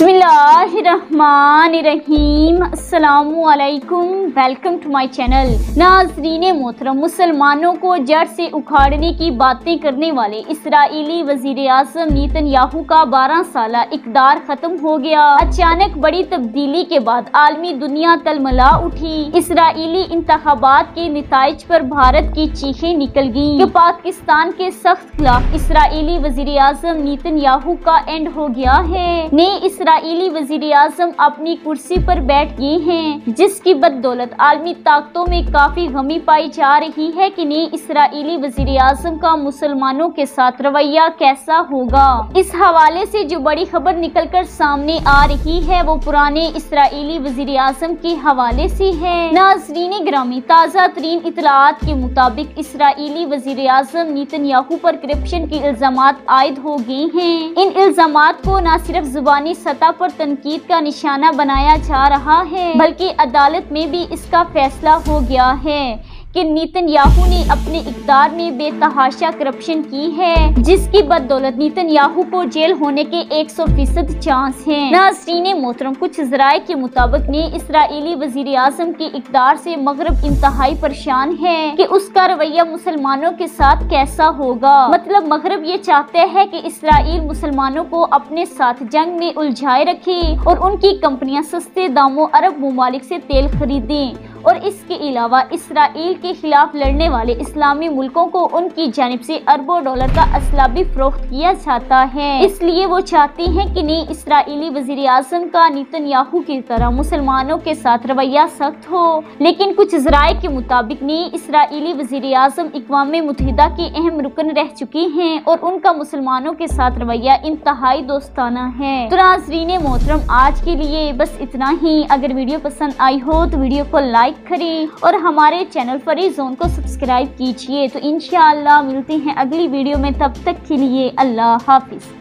بسم اللہ الرحمن الرحیم السلام علیکم ویلکم ٹو مائی چینل ناظرین محترم مسلمانوں کو جڑ سے اکھاڑنے کی باتیں کرنے والے اسرائیلی وزیر اعظم نیتن یاہو کا بارہ سالہ اقدار ختم ہو گیا۔ اچانک بڑی تبدیلی کے بعد عالمی دنیا تلملا اٹھی۔ اسرائیلی انتخابات کے نتائج پر بھارت کی چیخیں نکل گئیں۔ کہ پاکستان کے سخت خلاف اسرائیلی وزیر اعظم نیتن یاہو کا اینڈ ہو گیا ہے۔ نئے اسرائیلی وزیر اعظم اپنی کرسی پر بیٹھ گئے ہیں، جس کی بدولت عالمی طاقتوں میں کافی غمی پائی جا رہی ہے کہ نئے اسرائیلی وزیر اعظم کا مسلمانوں کے ساتھ رویہ کیسا ہوگا۔ اس حوالے سے جو بڑی خبر نکل کر سامنے آ رہی ہے، وہ پرانے اسرائیلی وزیر اعظم کے حوالے سے ہے۔ ناظرین گرامی، تازہ ترین اطلاعات کے مطابق اسرائیلی وزیر اعظم نیتن یاہو پر کرپشن کے الزامات عائد ہو گئے ہیں۔ ان الزامات کو نہ صرف زبانی سطح پر تنقید کا نشانہ بنایا جا رہا ہے، بلکہ عدالت میں بھی اس کا فیصلہ ہو گیا ہے۔ کہ نیتن یاہو نے اپنے اقدار میں بے تحاشا کرپشن کی ہے، جس کی بدولت نیتن یاہو کو جیل ہونے کے ایک سو فیصد چانس ہیں۔ ناظرین محترم، کچھ ذرائع کے مطابق نے اسرائیلی وزیر اعظم کے اقدار سے مغرب انتہائی پریشان ہے کہ اس کا رویہ مسلمانوں کے ساتھ کیسا ہوگا۔ مطلب مغرب یہ چاہتے ہیں کہ اسرائیل مسلمانوں کو اپنے ساتھ جنگ میں الجھائے رکھے اور ان کی کمپنیاں سستے داموں عرب ممالک سے تیل خریدیں۔ اور اس کے علاوہ اسرائیل کے خلاف لڑنے والے اسلامی ملکوں کو ان کی جانب سے اربوں ڈالر کا اسلحہ بھی فروخت کیا جاتا ہے۔ اس لیے وہ چاہتے ہیں کہ نئی اسرائیلی وزیر اعظم کا نیتن یاہو کی طرح مسلمانوں کے ساتھ رویہ سخت ہو۔ لیکن کچھ ذرائع کے مطابق نئی اسرائیلی وزیر اعظم اقوام متحدہ کے اہم رکن رہ چکی ہیں اور ان کا مسلمانوں کے ساتھ رویہ انتہائی دوستانہ ہے۔ تو ناظرین محترم، آج کے لیے بس اتنا ہی۔ اگر ویڈیو پسند آئی ہو تو ویڈیو کو لائک لائک کریں اور ہمارے چینل فری زون کو سبسکرائب کیجیے تو انشاءاللہ ملتے ہیں اگلی ویڈیو میں تب تک کے لیے اللہ حافظ